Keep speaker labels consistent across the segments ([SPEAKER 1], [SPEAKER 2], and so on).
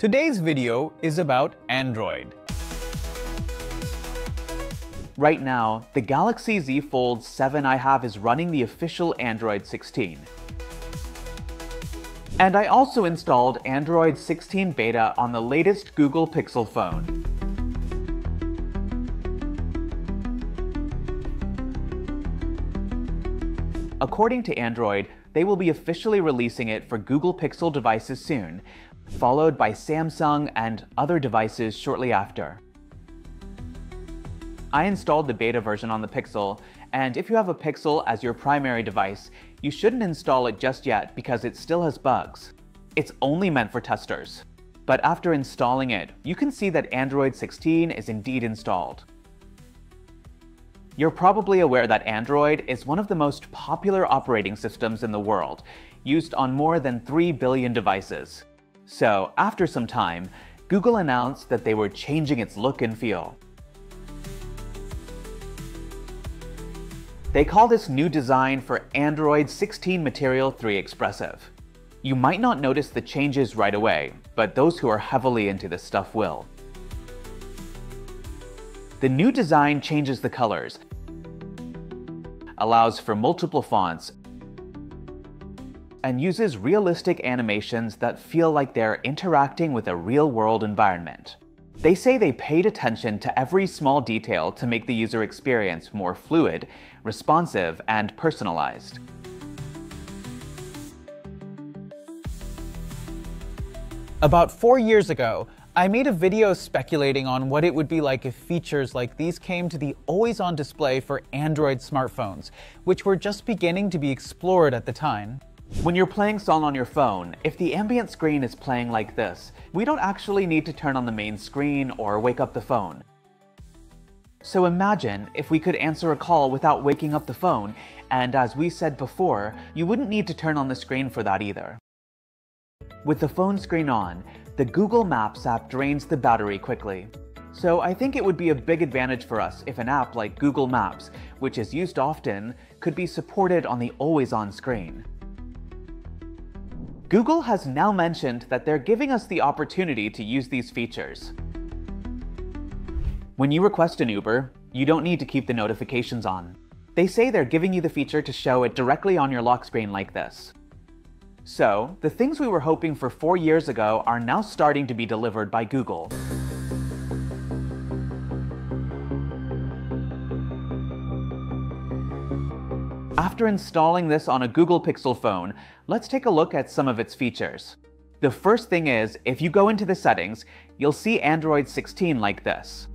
[SPEAKER 1] Today's video is about Android.
[SPEAKER 2] Right now, the Galaxy Z Fold 7 I have is running the official Android 16. And I also installed Android 16 Beta on the latest Google Pixel phone. According to Android, they will be officially releasing it for Google Pixel devices soon, followed by Samsung and other devices shortly after. I installed the beta version on the Pixel, and if you have a Pixel as your primary device, you shouldn't install it just yet because it still has bugs. It's only meant for testers. But after installing it, you can see that Android 16 is indeed installed. You're probably aware that Android is one of the most popular operating systems in the world, used on more than 3 billion devices. So, after some time, Google announced that they were changing its look and feel. They call this new design for Android 16 Material 3 Expressive. You might not notice the changes right away, but those who are heavily into this stuff will. The new design changes the colors, allows for multiple fonts, and uses realistic animations that feel like they're interacting with a real-world environment. They say they paid attention to every small detail to make the user experience more fluid, responsive, and personalized.
[SPEAKER 1] About four years ago, I made a video speculating on what it would be like if features like these came to the always-on display for Android smartphones, which were just beginning to be explored at the time.
[SPEAKER 2] When you're playing Song on your phone, if the ambient screen is playing like this, we don't actually need to turn on the main screen or wake up the phone. So imagine if we could answer a call without waking up the phone, and as we said before, you wouldn't need to turn on the screen for that either. With the phone screen on, the Google Maps app drains the battery quickly. So I think it would be a big advantage for us if an app like Google Maps, which is used often, could be supported on the always-on screen. Google has now mentioned that they're giving us the opportunity to use these features. When you request an Uber, you don't need to keep the notifications on. They say they're giving you the feature to show it directly on your lock screen like this. So, the things we were hoping for four years ago are now starting to be delivered by Google. After installing this on a Google Pixel phone, let's take a look at some of its features. The first thing is, if you go into the settings, you'll see Android 16 like this.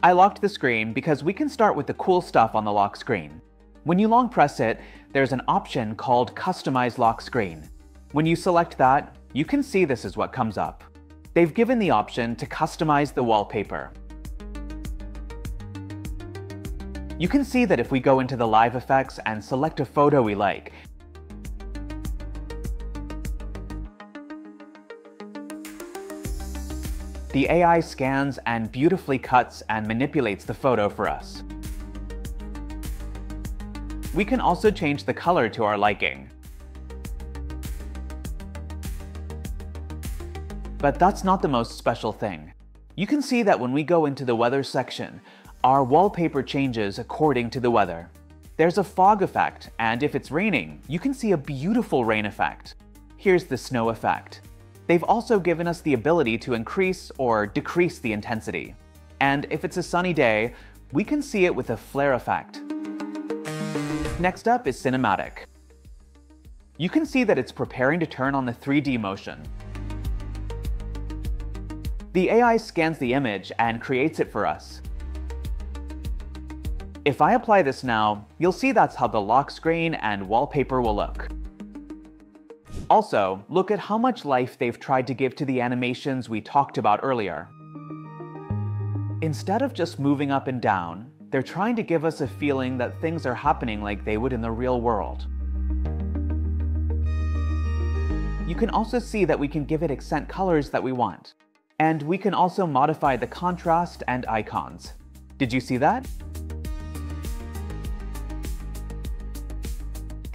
[SPEAKER 2] I locked the screen because we can start with the cool stuff on the lock screen. When you long press it, there's an option called Customize Lock Screen. When you select that, you can see this is what comes up. They've given the option to customize the wallpaper. You can see that if we go into the live effects and select a photo we like, the AI scans and beautifully cuts and manipulates the photo for us. We can also change the color to our liking. But that's not the most special thing. You can see that when we go into the weather section, our wallpaper changes according to the weather. There's a fog effect, and if it's raining, you can see a beautiful rain effect. Here's the snow effect. They've also given us the ability to increase or decrease the intensity. And if it's a sunny day, we can see it with a flare effect. Next up is cinematic. You can see that it's preparing to turn on the 3D motion. The AI scans the image and creates it for us. If I apply this now, you'll see that's how the lock screen and wallpaper will look. Also, look at how much life they've tried to give to the animations we talked about earlier. Instead of just moving up and down, they're trying to give us a feeling that things are happening like they would in the real world. You can also see that we can give it accent colors that we want. And we can also modify the contrast and icons. Did you see that?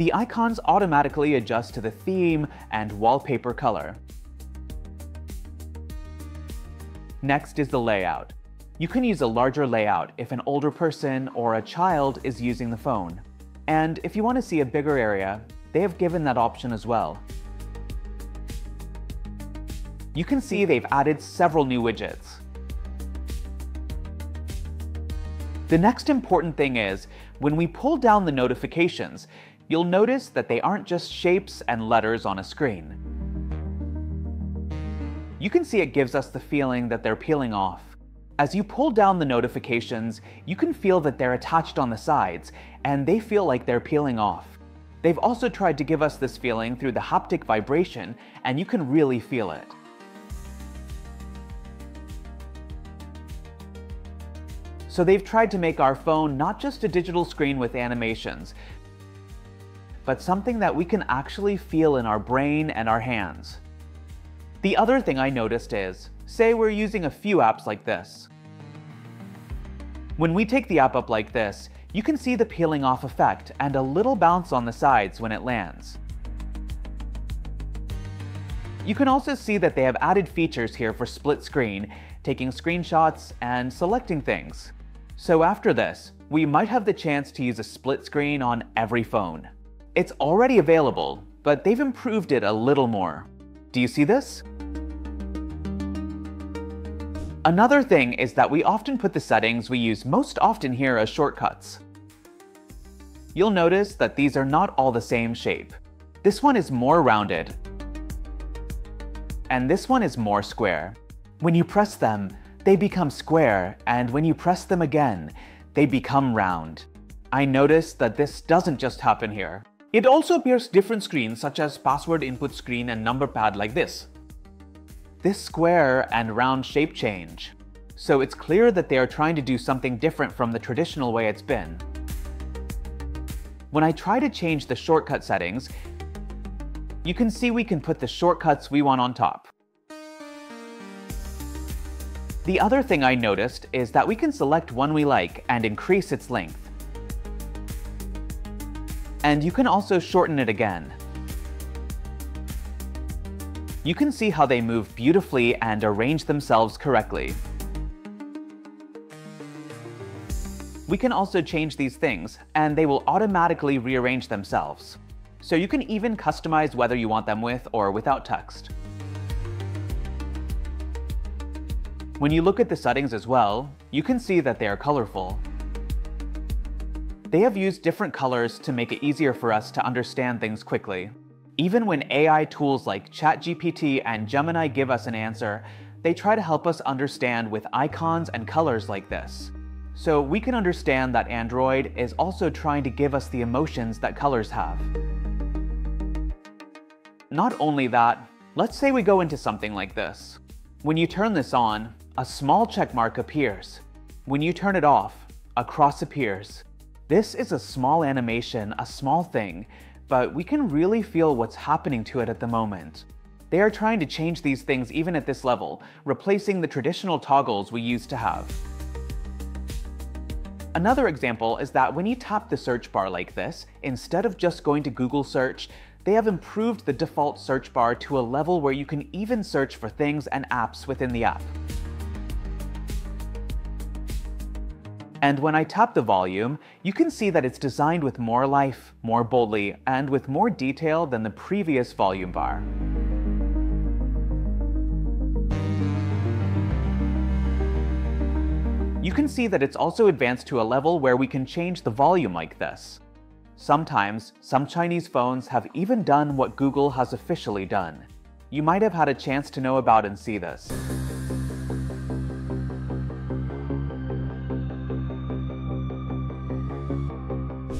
[SPEAKER 2] The icons automatically adjust to the theme and wallpaper color. Next is the layout. You can use a larger layout if an older person or a child is using the phone. And if you want to see a bigger area, they have given that option as well. You can see they've added several new widgets. The next important thing is, when we pull down the notifications, you'll notice that they aren't just shapes and letters on a screen. You can see it gives us the feeling that they're peeling off. As you pull down the notifications, you can feel that they're attached on the sides, and they feel like they're peeling off. They've also tried to give us this feeling through the haptic vibration, and you can really feel it. So they've tried to make our phone not just a digital screen with animations, but something that we can actually feel in our brain and our hands. The other thing I noticed is, say we're using a few apps like this. When we take the app up like this, you can see the peeling off effect and a little bounce on the sides when it lands. You can also see that they have added features here for split screen, taking screenshots and selecting things. So after this, we might have the chance to use a split screen on every phone. It's already available, but they've improved it a little more. Do you see this? Another thing is that we often put the settings we use most often here as shortcuts. You'll notice that these are not all the same shape. This one is more rounded, and this one is more square. When you press them, they become square, and when you press them again, they become round. I noticed that this doesn't just happen here. It also appears different screens such as password input screen and number pad like this this square and round shape change. So it's clear that they are trying to do something different from the traditional way it's been. When I try to change the shortcut settings, you can see we can put the shortcuts we want on top. The other thing I noticed is that we can select one we like and increase its length. And you can also shorten it again you can see how they move beautifully and arrange themselves correctly. We can also change these things, and they will automatically rearrange themselves. So you can even customize whether you want them with or without text. When you look at the settings as well, you can see that they are colorful. They have used different colors to make it easier for us to understand things quickly. Even when AI tools like ChatGPT and Gemini give us an answer, they try to help us understand with icons and colors like this. So we can understand that Android is also trying to give us the emotions that colors have. Not only that, let's say we go into something like this. When you turn this on, a small check mark appears. When you turn it off, a cross appears. This is a small animation, a small thing, but we can really feel what's happening to it at the moment. They are trying to change these things even at this level, replacing the traditional toggles we used to have. Another example is that when you tap the search bar like this, instead of just going to Google search, they have improved the default search bar to a level where you can even search for things and apps within the app. And when I tap the volume, you can see that it's designed with more life, more boldly, and with more detail than the previous volume bar. You can see that it's also advanced to a level where we can change the volume like this. Sometimes, some Chinese phones have even done what Google has officially done. You might have had a chance to know about and see this.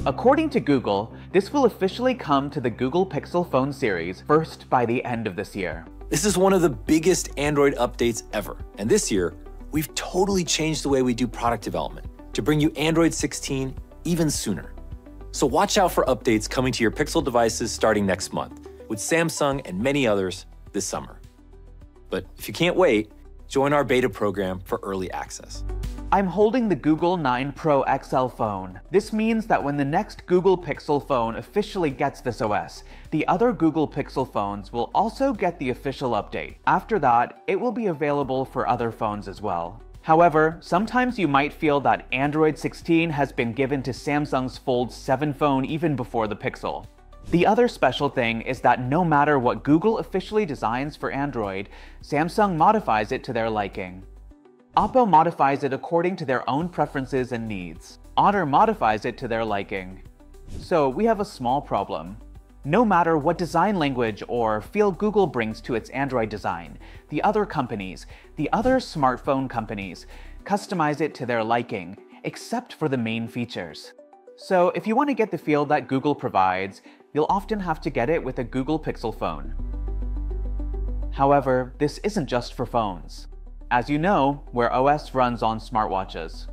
[SPEAKER 2] According to Google, this will officially come to the Google Pixel phone series first by the end of this year.
[SPEAKER 3] This is one of the biggest Android updates ever. And this year, we've totally changed the way we do product development to bring you Android 16 even sooner. So watch out for updates coming to your Pixel devices starting next month with Samsung and many others this summer. But if you can't wait, join our beta program for early access.
[SPEAKER 2] I'm holding the Google 9 Pro XL phone. This means that when the next Google Pixel phone officially gets this OS, the other Google Pixel phones will also get the official update. After that, it will be available for other phones as well. However, sometimes you might feel that Android 16 has been given to Samsung's Fold 7 phone even before the Pixel. The other special thing is that no matter what Google officially designs for Android, Samsung modifies it to their liking. Oppo modifies it according to their own preferences and needs. Honor modifies it to their liking. So we have a small problem. No matter what design language or feel Google brings to its Android design, the other companies, the other smartphone companies, customize it to their liking, except for the main features. So if you want to get the feel that Google provides, you'll often have to get it with a Google Pixel phone. However, this isn't just for phones. As you know, Wear OS runs on smartwatches.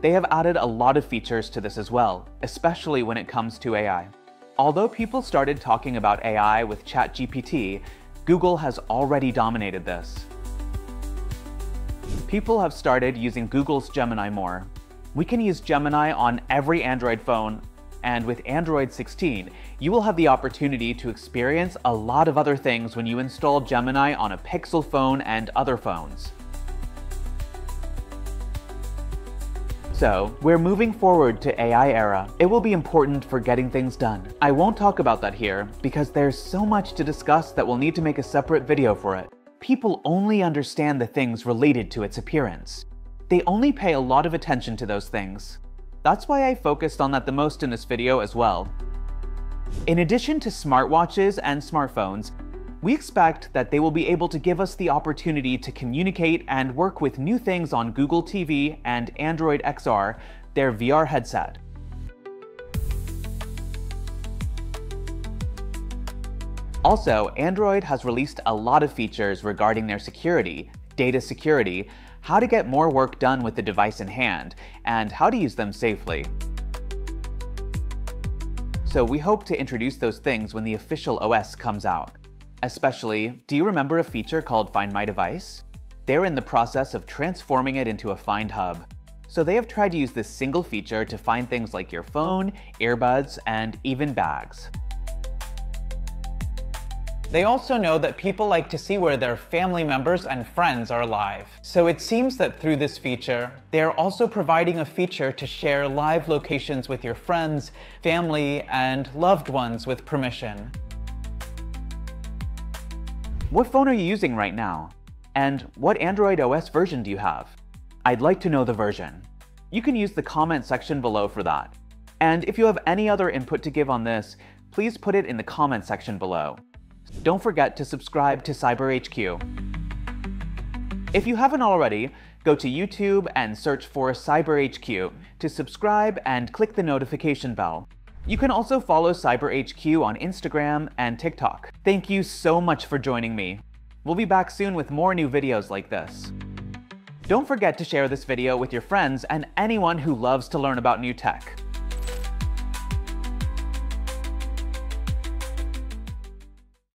[SPEAKER 2] They have added a lot of features to this as well, especially when it comes to AI. Although people started talking about AI with ChatGPT, Google has already dominated this. People have started using Google's Gemini more. We can use Gemini on every Android phone and with Android 16, you will have the opportunity to experience a lot of other things when you install Gemini on a Pixel phone and other phones. So, we're moving forward to AI era. It will be important for getting things done. I won't talk about that here, because there's so much to discuss that we'll need to make a separate video for it. People only understand the things related to its appearance. They only pay a lot of attention to those things. That's why I focused on that the most in this video as well. In addition to smartwatches and smartphones, we expect that they will be able to give us the opportunity to communicate and work with new things on Google TV and Android XR, their VR headset. Also, Android has released a lot of features regarding their security, data security, how to get more work done with the device in hand, and how to use them safely. So we hope to introduce those things when the official OS comes out. Especially, do you remember a feature called Find My Device? They're in the process of transforming it into a Find Hub. So they have tried to use this single feature to find things like your phone, earbuds, and even bags.
[SPEAKER 1] They also know that people like to see where their family members and friends are live. So it seems that through this feature, they are also providing a feature to share live locations with your friends, family, and loved ones with permission.
[SPEAKER 2] What phone are you using right now? And what Android OS version do you have? I'd like to know the version. You can use the comment section below for that. And if you have any other input to give on this, please put it in the comment section below. Don't forget to subscribe to CyberHQ. If you haven't already, go to YouTube and search for CyberHQ to subscribe and click the notification bell. You can also follow CyberHQ on Instagram and TikTok. Thank you so much for joining me. We'll be back soon with more new videos like this. Don't forget to share this video with your friends and anyone who loves to learn about new tech.